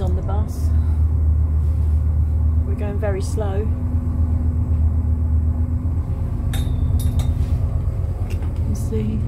on the bus. We're going very slow. You see.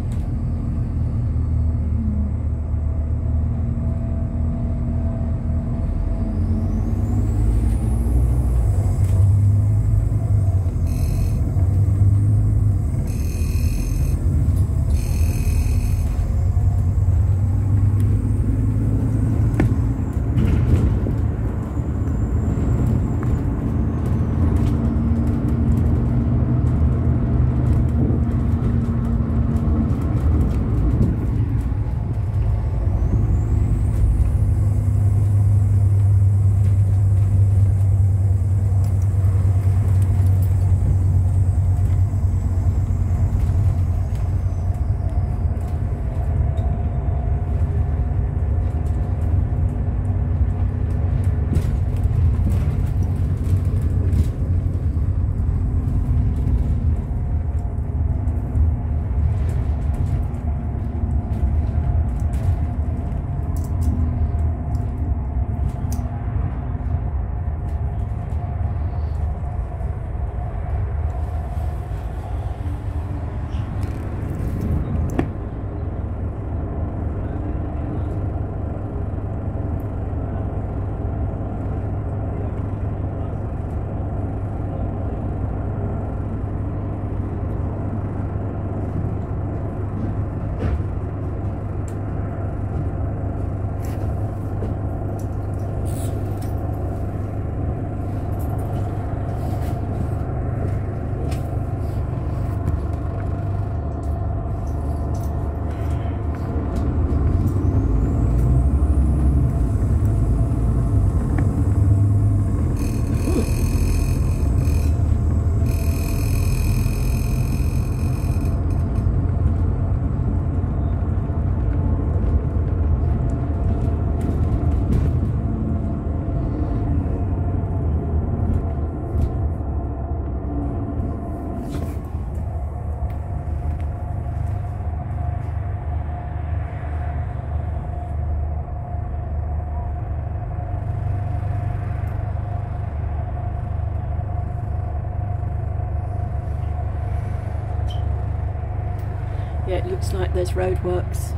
Looks like there's roadworks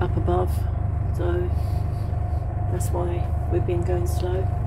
up above, so that's why we've been going slow.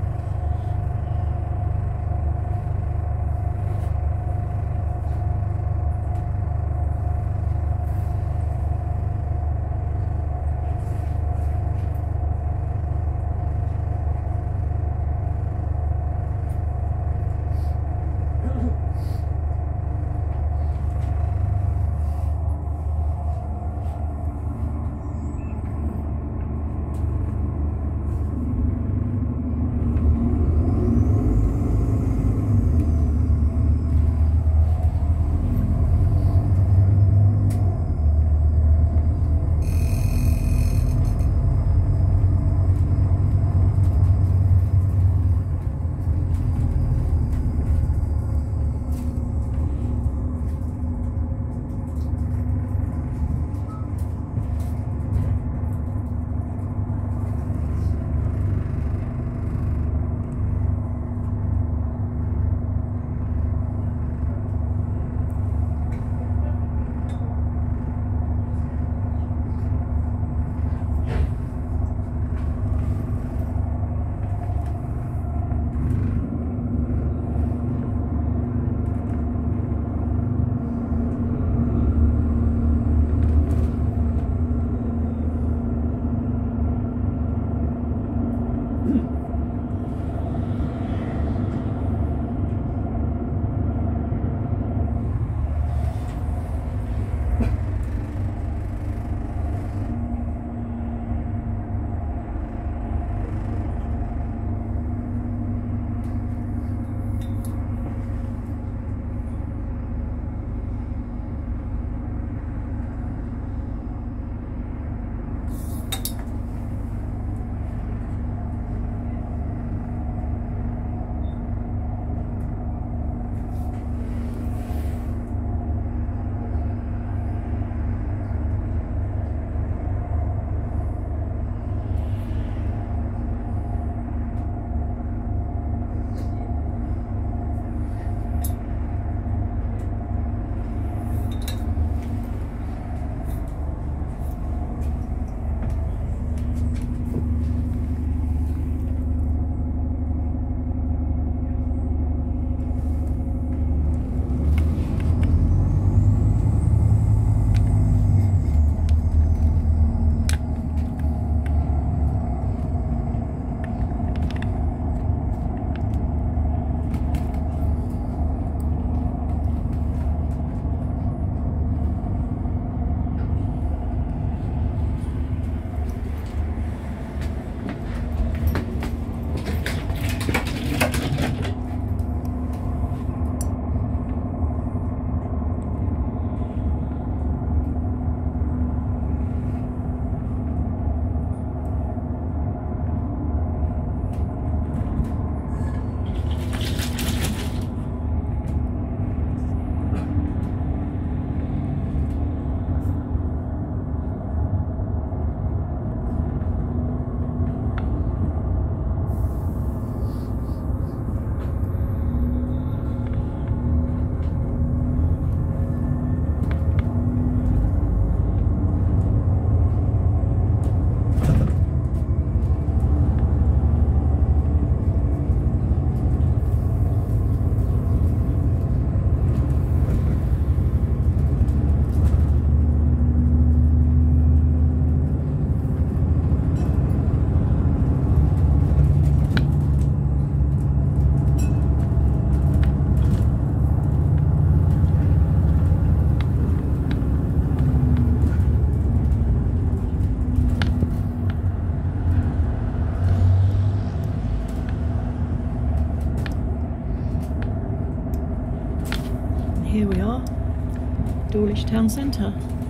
Here we